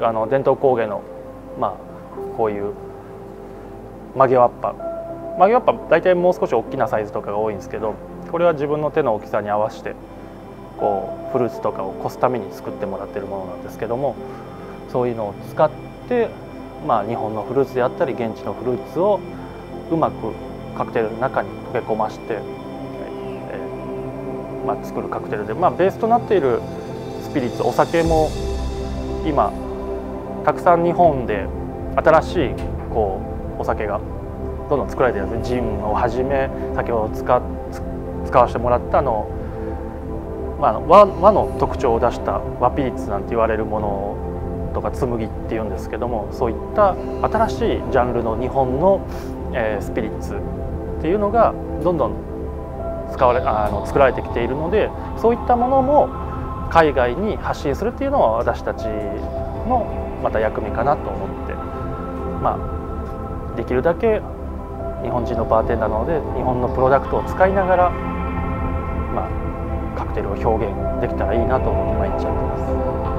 あの伝統工芸のまあこういう曲げわっぱ。曲げわっぱ大体もう少し大きなサイズとかが多いんですけどこれは自分の手の大きさに合わせてこうフルーツとかをこすために作ってもらってるものなんですけどもそういうのを使ってまあ日本のフルーツであったり現地のフルーツをうまくカクテルの中に溶け込まして、えーまあ、作るカクテルで、まあ、ベースとなっているスピリッツお酒も今たくさん日本で新しいこうお酒がどんどん作られてるんですジンをはじめ先ほど使使わせてもらったの、まあ、和和の特徴を出した和ピリッツなんて言われるものとか紬っていうんですけどもそういった新しいジャンルの日本の、えー、スピリッツっていうのがどんどん使われあの作られてきているのでそういったものも海外に発信するっていうのは私たちのまた役目かなと思ってまあできるだけ日本人のバーテンダーなので日本のプロダクトを使いながら、まあ、カクテルを表現できたらいいなと思って毎日やってます。